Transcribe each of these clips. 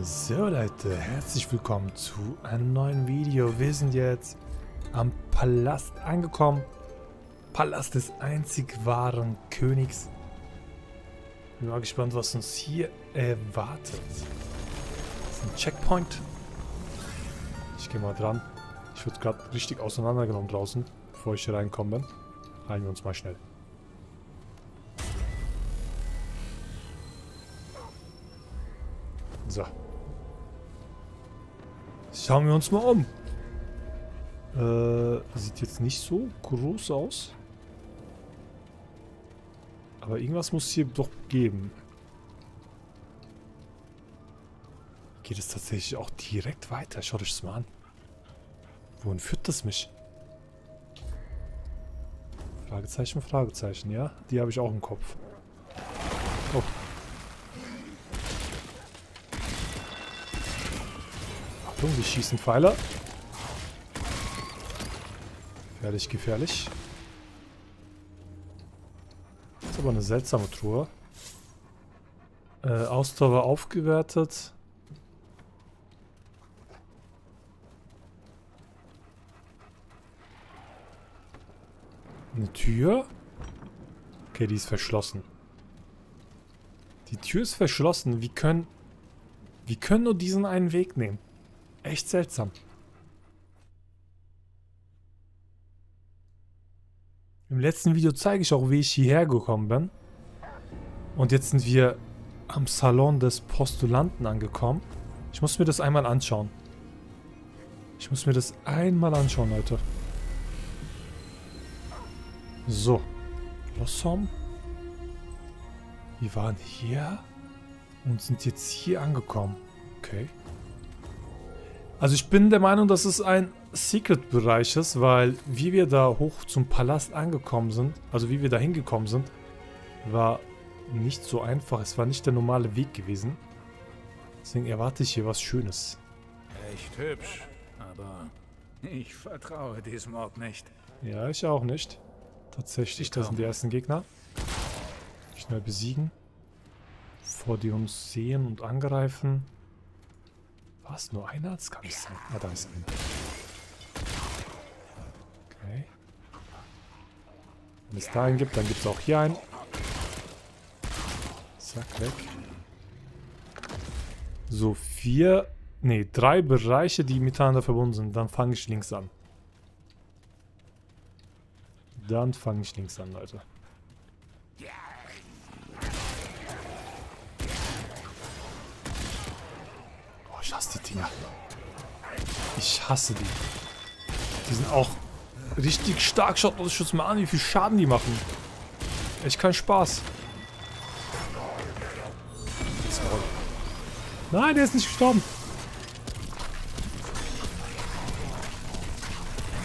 So Leute, herzlich willkommen zu einem neuen Video. Wir sind jetzt am Palast angekommen. Palast des einzig wahren Königs. Bin mal gespannt, was uns hier erwartet. Das ist ein Checkpoint. Ich gehe mal dran. Ich wurde gerade richtig auseinandergenommen draußen, bevor ich hier reinkommen bin. Heilen wir uns mal schnell. So. Schauen wir uns mal um. Äh, sieht jetzt nicht so groß aus. Aber irgendwas muss hier doch geben. Geht es tatsächlich auch direkt weiter? Schaut euch das mal an. Wohin führt das mich? Fragezeichen, Fragezeichen, ja? Die habe ich auch im Kopf. Achtung, die schießen Pfeiler. Gefährlich, gefährlich. Das ist aber eine seltsame Truhe. Äh, Ausdauer aufgewertet. Eine Tür? Okay, die ist verschlossen. Die Tür ist verschlossen. Wie können... Wie können nur diesen einen Weg nehmen? Echt seltsam. Im letzten Video zeige ich auch, wie ich hierher gekommen bin. Und jetzt sind wir am Salon des Postulanten angekommen. Ich muss mir das einmal anschauen. Ich muss mir das einmal anschauen, Leute. So. Blossom. Wir waren hier und sind jetzt hier angekommen. Okay. Also ich bin der Meinung, dass es ein Secret-Bereich ist, weil wie wir da hoch zum Palast angekommen sind, also wie wir da hingekommen sind, war nicht so einfach. Es war nicht der normale Weg gewesen. Deswegen erwarte ich hier was Schönes. Echt hübsch, aber ich vertraue diesem Ort nicht. Ja, ich auch nicht. Tatsächlich, das sind die ersten Gegner. Schnell besiegen. Bevor die uns sehen und angreifen. Was? Nur einer? Das kann nicht sein. Ah, da ist einer. Okay. Wenn es da einen gibt, dann gibt es auch hier einen. Zack, weg. So, vier... Ne, drei Bereiche, die miteinander verbunden sind. Dann fange ich links an. Dann fange ich links an, Leute. Oh, ich hasse die Dinger. Ich hasse die. Die sind auch richtig stark. Schaut euch das mal an, wie viel Schaden die machen. Echt kein Spaß. Nein, der ist nicht gestorben.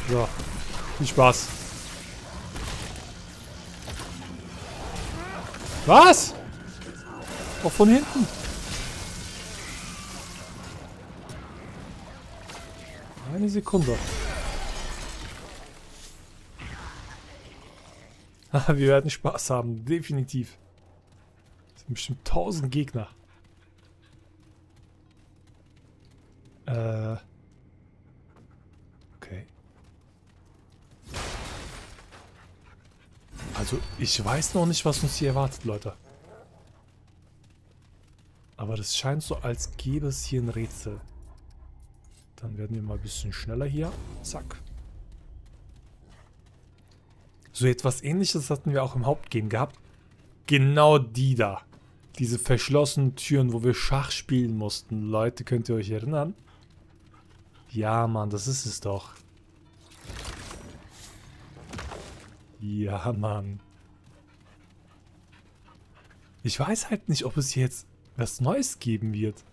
So. Viel Spaß. Was? Auch von hinten. Eine Sekunde. Wir werden Spaß haben, definitiv. Das sind bestimmt tausend Gegner. Äh. Okay. Also, ich weiß noch nicht, was uns hier erwartet, Leute. Aber das scheint so, als gäbe es hier ein Rätsel. Dann werden wir mal ein bisschen schneller hier. Zack. So etwas ähnliches hatten wir auch im Hauptgame gehabt. Genau die da. Diese verschlossenen Türen, wo wir Schach spielen mussten. Leute, könnt ihr euch erinnern? Ja, Mann, das ist es doch. Ja, Mann. Ich weiß halt nicht, ob es jetzt was Neues geben wird.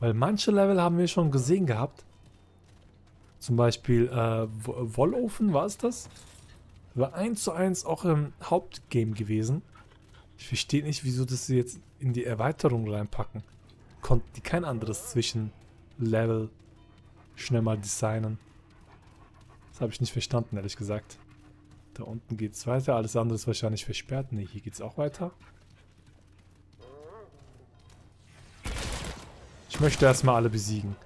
Weil manche Level haben wir schon gesehen gehabt. Zum Beispiel äh, Wollofen, war es das? War 1 zu 1 auch im Hauptgame gewesen. Ich verstehe nicht, wieso das sie jetzt in die Erweiterung reinpacken. Konnten die kein anderes Zwischenlevel schnell mal designen. Das habe ich nicht verstanden, ehrlich gesagt. Da unten geht es weiter. Alles andere ist wahrscheinlich versperrt. Ne, hier geht es auch weiter. Ich möchte erstmal alle besiegen.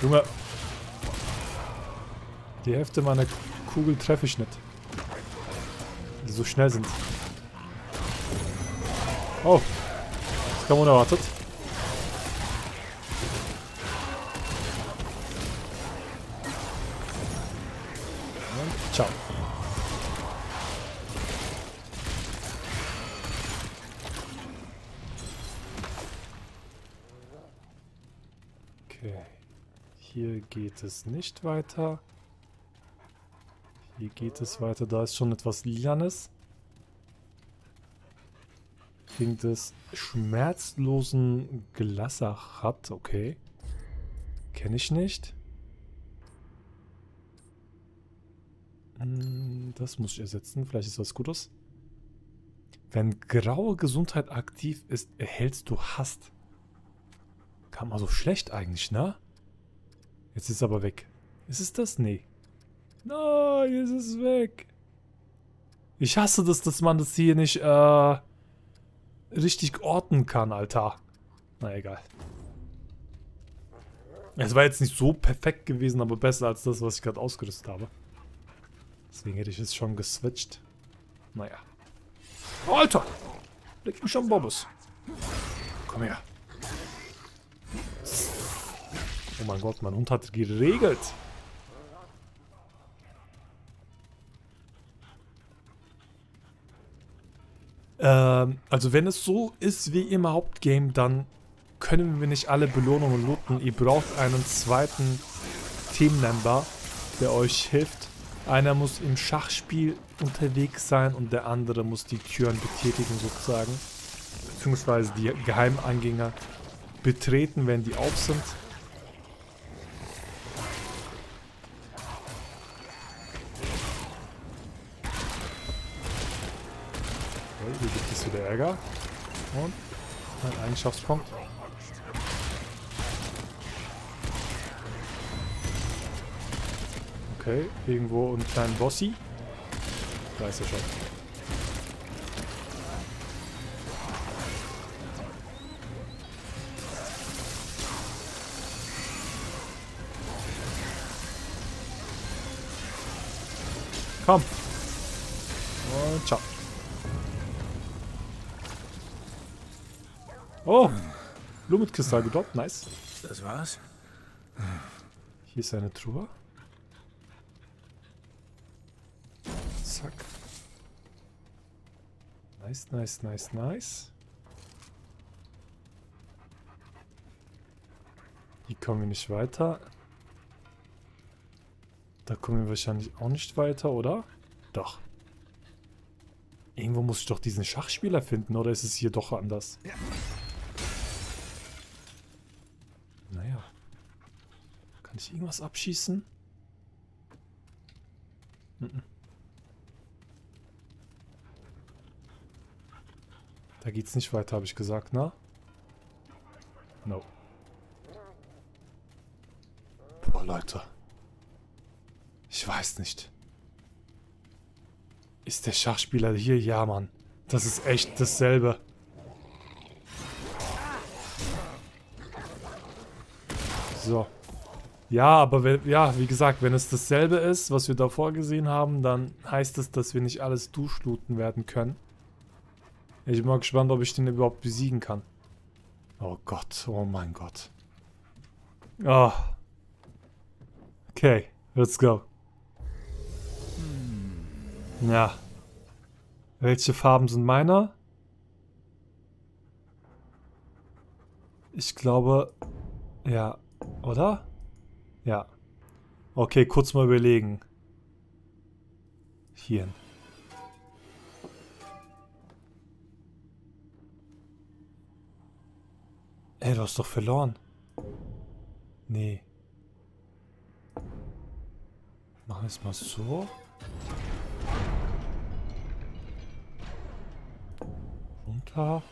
Junge. Die Hälfte meiner Kugel treffe ich nicht. Die so schnell sind. Oh. Das kam unerwartet. Ciao. Okay. Hier geht es nicht weiter. Hier geht es weiter. Da ist schon etwas Lilanes. Ring des schmerzlosen Glassachat. Okay. Kenne ich nicht. Das muss ich ersetzen. Vielleicht ist was Gutes. Wenn graue Gesundheit aktiv ist, erhältst du Hast. Kam also schlecht eigentlich, ne? Jetzt ist es aber weg. Ist es das? Nee. Nein, jetzt ist es weg. Ich hasse das, dass man das hier nicht, äh, richtig orten kann, Alter. Na egal. Es war jetzt nicht so perfekt gewesen, aber besser als das, was ich gerade ausgerüstet habe. Deswegen hätte ich es schon geswitcht. Naja. Alter! Leg mich am Bobbes. Komm her. Oh mein Gott, mein Hund hat geregelt. Ähm, also wenn es so ist wie im Hauptgame, dann können wir nicht alle Belohnungen looten. Ihr braucht einen zweiten Teammember, der euch hilft. Einer muss im Schachspiel unterwegs sein und der andere muss die Türen betätigen sozusagen. Beziehungsweise die Geheimangänger betreten, wenn die auf sind. Ärger. Und ein Eigenschaftspunkt. Okay, irgendwo einen kleinen Bossi. Da ist er schon. Komm. Und ciao. Oh, Blumenkristall gedroppt, nice. Das war's? Hier ist eine Truhe. Zack. Nice, nice, nice, nice. Hier kommen wir nicht weiter. Da kommen wir wahrscheinlich auch nicht weiter, oder? Doch. Irgendwo muss ich doch diesen Schachspieler finden, oder ist es hier doch anders? Ja. Kann ich irgendwas abschießen? Mhm. Da geht's nicht weiter, habe ich gesagt, ne? No. Boah, Leute. Ich weiß nicht. Ist der Schachspieler hier? Ja, Mann. Das ist echt dasselbe. So. Ja, aber wenn, ja, wie gesagt, wenn es dasselbe ist, was wir davor gesehen haben, dann heißt es, dass wir nicht alles durchlooten werden können. Ich bin mal gespannt, ob ich den überhaupt besiegen kann. Oh Gott, oh mein Gott. Oh. Okay, let's go. Ja. Welche Farben sind meiner? Ich glaube, ja, oder? Ja. Okay, kurz mal überlegen. Hier. Ey, du hast doch verloren. Nee. Machen wir es mal so. Runter.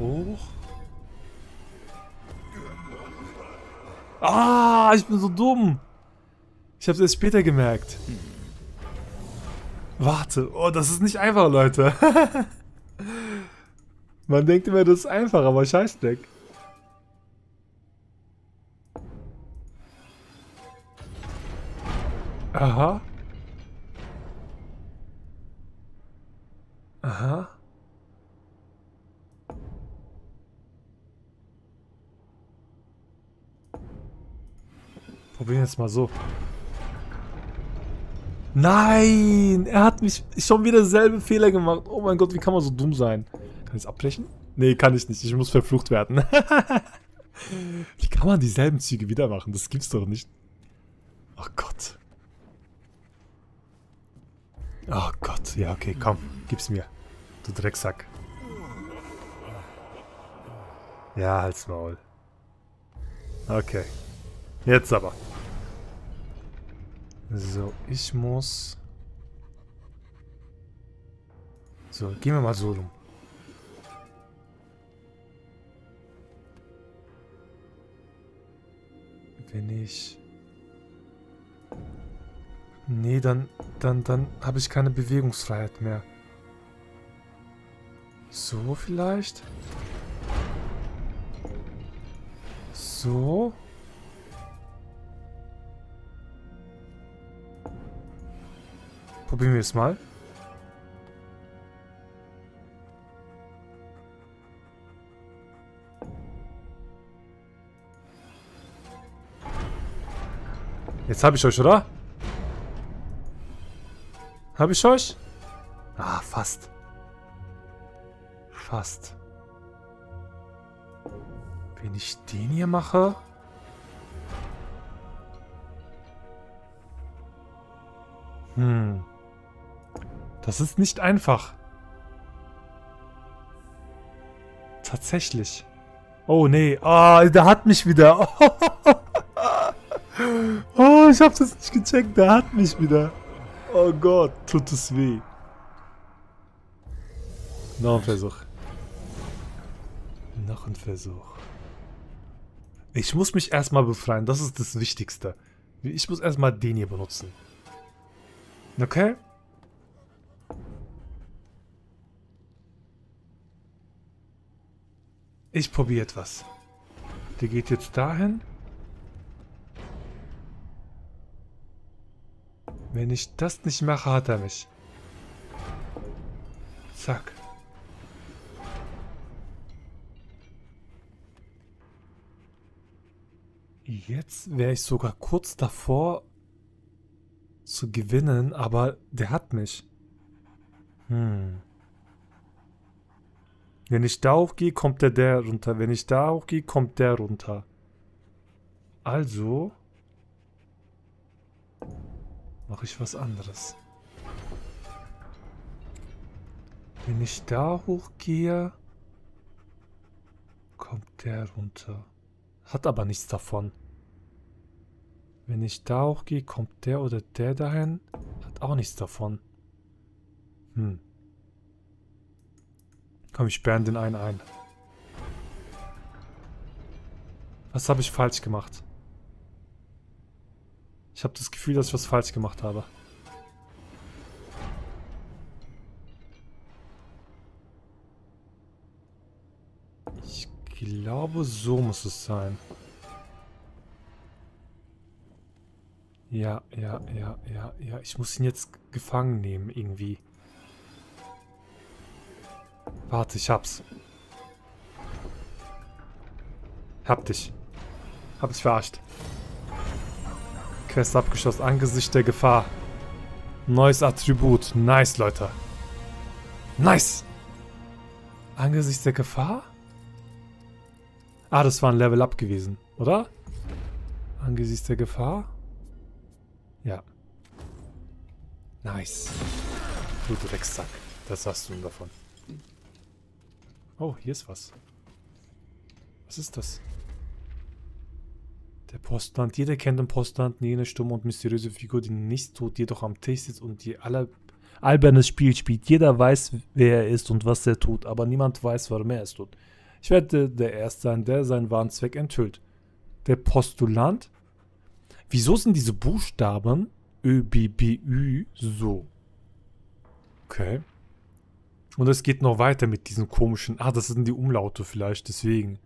Hoch. Ah, ich bin so dumm. Ich habe es erst später gemerkt. Warte. Oh, das ist nicht einfach, Leute. Man denkt immer, das ist einfach, aber Scheißdeck. Aha. Aha. Probieren wir jetzt mal so. Nein! Er hat mich schon wieder selbe Fehler gemacht. Oh mein Gott, wie kann man so dumm sein? Kann ich es abbrechen? Nee, kann ich nicht. Ich muss verflucht werden. wie kann man dieselben Züge wieder machen? Das gibt's doch nicht. Oh Gott. Oh Gott. Ja, okay, komm. Gib's mir. Du Drecksack. Ja, halt's Maul. Okay. Jetzt aber. So, ich muss... So, gehen wir mal so rum. Wenn ich... Nee, dann, dann, dann habe ich keine Bewegungsfreiheit mehr. So vielleicht? So? Probieren wir es mal. Jetzt habe ich euch, oder? Habe ich euch? Ah, fast. Fast. Wenn ich den hier mache... Hm. Das ist nicht einfach. Tatsächlich. Oh, nee. Ah, oh, der hat mich wieder. Oh, ich hab das nicht gecheckt. Der hat mich wieder. Oh Gott, tut es weh. Noch ein Versuch. Noch ein Versuch. Ich muss mich erstmal befreien. Das ist das Wichtigste. Ich muss erstmal den hier benutzen. Okay? Ich probiere etwas. Der geht jetzt dahin. Wenn ich das nicht mache, hat er mich. Zack. Jetzt wäre ich sogar kurz davor zu gewinnen, aber der hat mich. Hm. Wenn ich da hochgehe, kommt der der runter. Wenn ich da hochgehe, kommt der runter. Also mache ich was anderes. Wenn ich da hochgehe, kommt der runter. Hat aber nichts davon. Wenn ich da hochgehe, kommt der oder der dahin. Hat auch nichts davon. Hm. Komm, ich sperren den einen ein. Was habe ich falsch gemacht? Ich habe das Gefühl, dass ich was falsch gemacht habe. Ich glaube, so muss es sein. Ja, ja, ja, ja, ja. Ich muss ihn jetzt gefangen nehmen, irgendwie. Warte, ich hab's. Hab dich. Hab dich verarscht. Quest abgeschlossen. Angesicht der Gefahr. Neues Attribut. Nice, Leute. Nice. Angesichts der Gefahr? Ah, das war ein Level Up gewesen, oder? Angesichts der Gefahr? Ja. Nice. Du Drecksack. Das hast du davon. Oh, hier ist was. Was ist das? Der Postulant. Jeder kennt den Postulanten, jene stumme und mysteriöse Figur, die nicht tot, jedoch am Tisch sitzt und die aller albernes Spiel spielt. Jeder weiß, wer er ist und was er tut, aber niemand weiß, warum er es tut. Ich werde der Erste sein, der seinen wahren Zweck enthüllt. Der Postulant. Wieso sind diese Buchstaben Ö, B, B, Ü so? Okay. Und es geht noch weiter mit diesen komischen... Ah, das sind die Umlaute vielleicht, deswegen.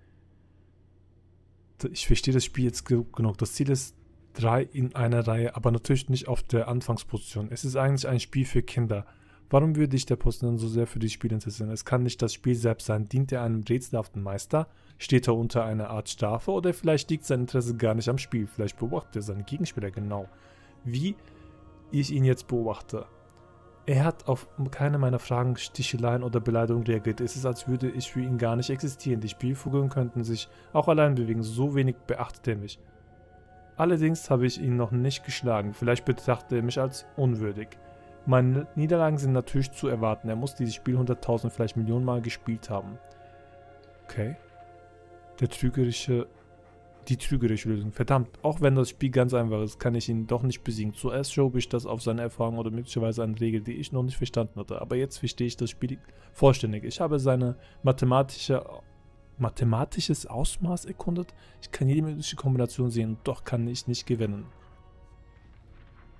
Ich verstehe das Spiel jetzt genug. Das Ziel ist drei in einer Reihe, aber natürlich nicht auf der Anfangsposition. Es ist eigentlich ein Spiel für Kinder. Warum würde ich der Posten so sehr für dieses Spiel interessieren? Es kann nicht das Spiel selbst sein. Dient er einem rätselhaften Meister? Steht er unter einer Art Strafe? Oder vielleicht liegt sein Interesse gar nicht am Spiel. Vielleicht beobachtet er seinen Gegenspieler genau. Wie ich ihn jetzt beobachte. Er hat auf keine meiner Fragen, Sticheleien oder Beleidigungen reagiert. Es ist, als würde ich für ihn gar nicht existieren. Die Spielfiguren könnten sich auch allein bewegen. So wenig beachtet er mich. Allerdings habe ich ihn noch nicht geschlagen. Vielleicht betrachtet er mich als unwürdig. Meine Niederlagen sind natürlich zu erwarten. Er muss dieses Spiel 100.000, vielleicht Millionen Mal gespielt haben. Okay. Der trügerische die trügerische Lösung. Verdammt, auch wenn das Spiel ganz einfach ist, kann ich ihn doch nicht besiegen. Zuerst schob ich das auf seine Erfahrung oder möglicherweise eine Regel, die ich noch nicht verstanden hatte. Aber jetzt verstehe ich das Spiel vollständig. Ich habe seine mathematische, mathematisches Ausmaß erkundet. Ich kann jede mögliche Kombination sehen doch kann ich nicht gewinnen.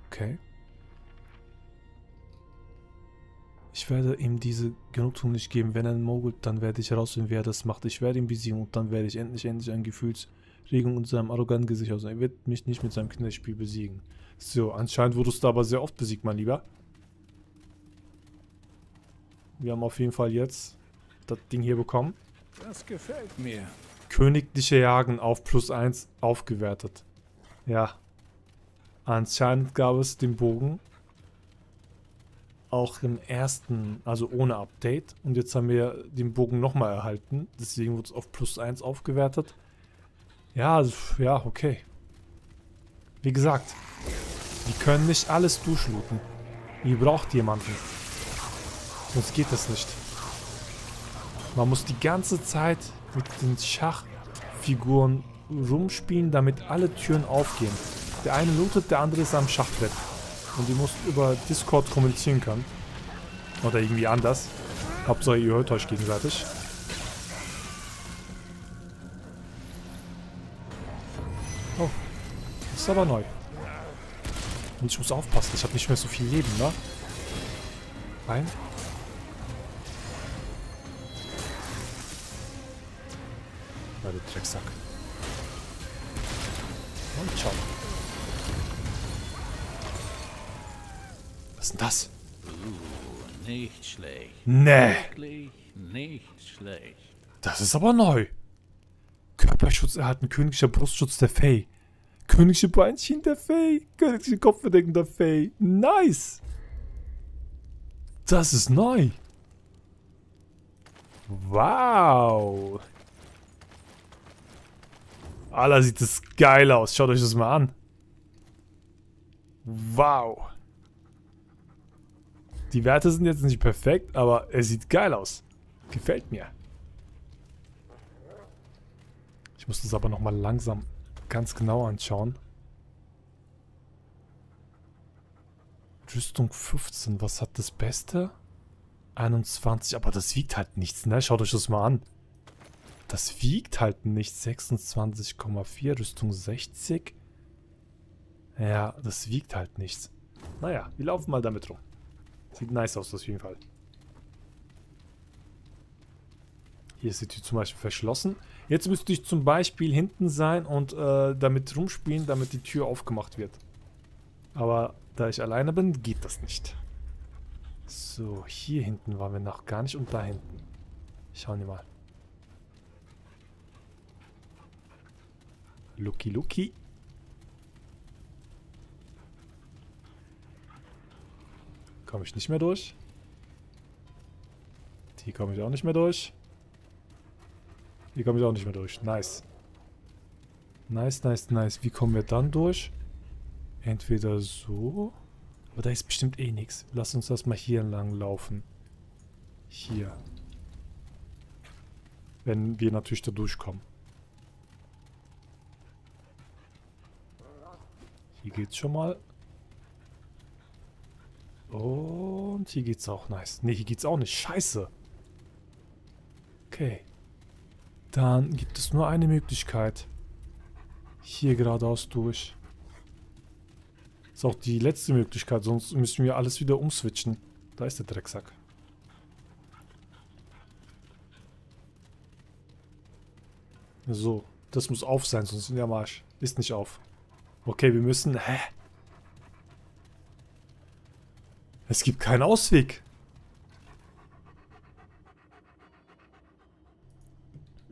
Okay. Ich werde ihm diese Genugtuung nicht geben. Wenn er mogelt, dann werde ich herausfinden, wer das macht. Ich werde ihn besiegen und dann werde ich endlich, endlich ein Gefühls Regung und seinem arroganten Gesicht aus. Er wird mich nicht mit seinem Kinderspiel besiegen. So, anscheinend wurdest du aber sehr oft besiegt, mein Lieber. Wir haben auf jeden Fall jetzt das Ding hier bekommen. Das gefällt mir. Königliche Jagen auf plus 1 aufgewertet. Ja. Anscheinend gab es den Bogen auch im ersten, also ohne Update. Und jetzt haben wir den Bogen nochmal erhalten. Deswegen wurde es auf plus 1 aufgewertet. Ja, ja, okay. Wie gesagt, die können nicht alles durchlooten. Ihr braucht jemanden. Sonst geht das nicht. Man muss die ganze Zeit mit den Schachfiguren rumspielen, damit alle Türen aufgehen. Der eine lootet, der andere ist am Schachbrett. Und ihr müsst über Discord kommunizieren können. Oder irgendwie anders. Hauptsache ihr hört euch gegenseitig. Ist aber neu. Und ich muss aufpassen, ich habe nicht mehr so viel Leben, ne? Rein. Ja, du Drecksack. Und ciao. Was ist denn das? Uh, nicht schlecht. Nee. Wirklich nicht schlecht. Das ist aber neu. Körperschutz erhalten, königlicher Brustschutz der Fey. Königliche Beinchen der Fey. Königliche Kopfbedeckung der Fey. Nice. Das ist neu. Wow. Alter, sieht das geil aus. Schaut euch das mal an. Wow. Die Werte sind jetzt nicht perfekt, aber er sieht geil aus. Gefällt mir. Ich muss das aber nochmal langsam ganz genau anschauen. Rüstung 15, was hat das Beste? 21, aber das wiegt halt nichts, ne? Schaut euch das mal an. Das wiegt halt nichts. 26,4, Rüstung 60. Ja, das wiegt halt nichts. Naja, wir laufen mal damit rum. Sieht nice aus, auf jeden Fall. Hier ist die Tür zum Beispiel verschlossen. Jetzt müsste ich zum Beispiel hinten sein und äh, damit rumspielen, damit die Tür aufgemacht wird. Aber da ich alleine bin, geht das nicht. So, hier hinten waren wir noch gar nicht und da hinten. Schauen wir mal. Lucky Lucky. Komme ich nicht mehr durch. Die komme ich auch nicht mehr durch. Hier komme ich auch nicht mehr durch. Nice. Nice, nice, nice. Wie kommen wir dann durch? Entweder so. Aber da ist bestimmt eh nichts. Lass uns das mal hier lang laufen. Hier. Wenn wir natürlich da durchkommen. Hier geht's schon mal. Und hier geht's auch nice. Ne, hier geht's auch nicht. Scheiße. Okay. Dann gibt es nur eine Möglichkeit. Hier geradeaus durch. Ist auch die letzte Möglichkeit, sonst müssen wir alles wieder umswitchen. Da ist der Drecksack. So, das muss auf sein, sonst sind wir am Arsch. Ist nicht auf. Okay, wir müssen... Hä? Es gibt keinen Ausweg.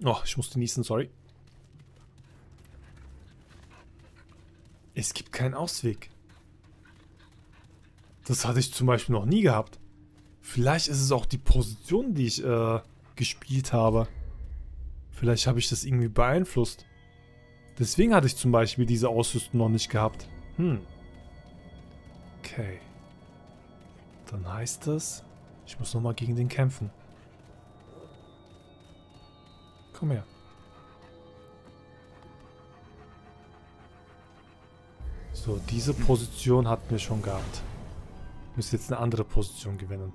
Oh, ich musste niesen, sorry. Es gibt keinen Ausweg. Das hatte ich zum Beispiel noch nie gehabt. Vielleicht ist es auch die Position, die ich äh, gespielt habe. Vielleicht habe ich das irgendwie beeinflusst. Deswegen hatte ich zum Beispiel diese Ausrüstung noch nicht gehabt. Hm. Okay. Dann heißt das, ich muss nochmal gegen den kämpfen. Komm her. So, diese Position hatten wir schon gehabt. Müssen jetzt eine andere Position gewinnen.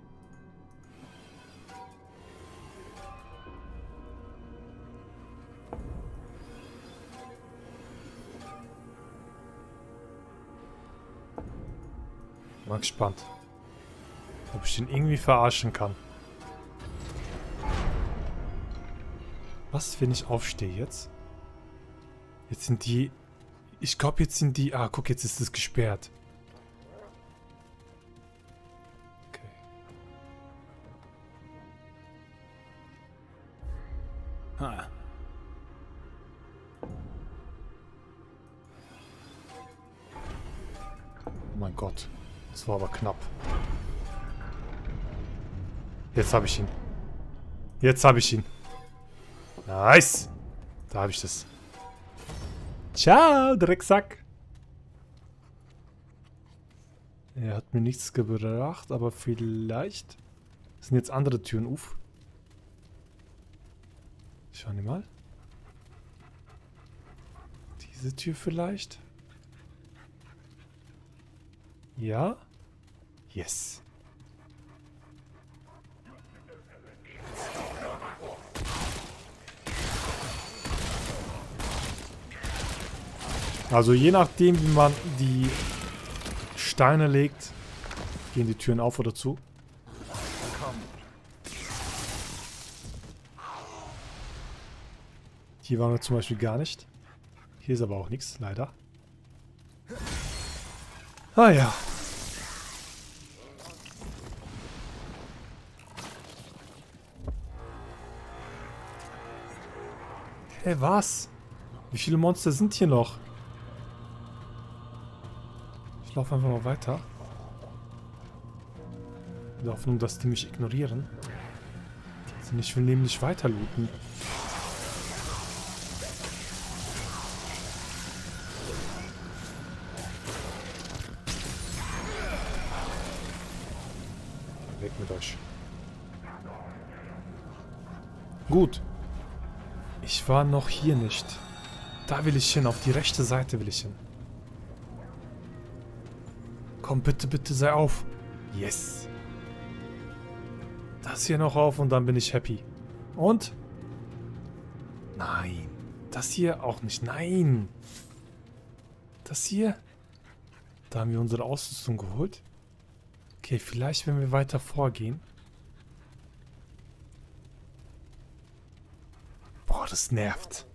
Mal gespannt. Ob ich den irgendwie verarschen kann. Was, wenn ich aufstehe jetzt? Jetzt sind die... Ich glaube, jetzt sind die... Ah, guck, jetzt ist es gesperrt. Okay. Ha. Oh mein Gott. Das war aber knapp. Jetzt habe ich ihn. Jetzt habe ich ihn. Nice. Da habe ich das. Ciao, Drecksack. Er hat mir nichts gebracht, aber vielleicht sind jetzt andere Türen auf. Schauen wir mal. Diese Tür vielleicht? Ja? Yes. Also je nachdem, wie man die Steine legt, gehen die Türen auf oder zu. Hier waren wir zum Beispiel gar nicht. Hier ist aber auch nichts, leider. Ah ja. Hä, hey, was? Wie viele Monster sind hier noch? Ich laufe einfach mal weiter. In der Hoffnung, dass die mich ignorieren. Also ich will nämlich weiter looten. Weg mit euch. Gut. Ich war noch hier nicht. Da will ich hin, auf die rechte Seite will ich hin. Komm, bitte, bitte, sei auf. Yes. Das hier noch auf und dann bin ich happy. Und? Nein. Das hier auch nicht. Nein. Das hier? Da haben wir unsere Ausrüstung geholt. Okay, vielleicht wenn wir weiter vorgehen. Boah, das nervt.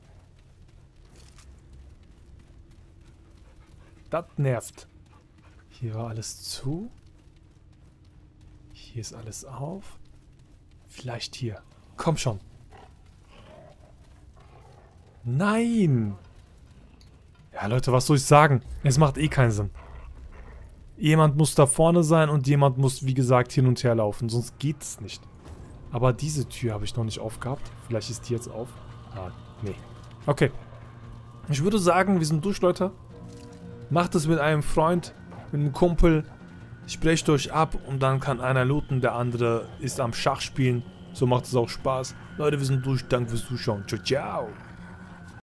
Das nervt. Hier war alles zu. Hier ist alles auf. Vielleicht hier. Komm schon. Nein! Ja, Leute, was soll ich sagen? Es macht eh keinen Sinn. Jemand muss da vorne sein und jemand muss, wie gesagt, hin und her laufen. Sonst geht es nicht. Aber diese Tür habe ich noch nicht aufgehabt. Vielleicht ist die jetzt auf. Ah, nee. Okay. Ich würde sagen, wir sind durch, Leute. Macht es mit einem Freund mit einem Kumpel, sprecht euch ab und dann kann einer looten, der andere ist am Schach spielen. So macht es auch Spaß. Leute, wir sind durch. Danke fürs Zuschauen. Ciao, ciao.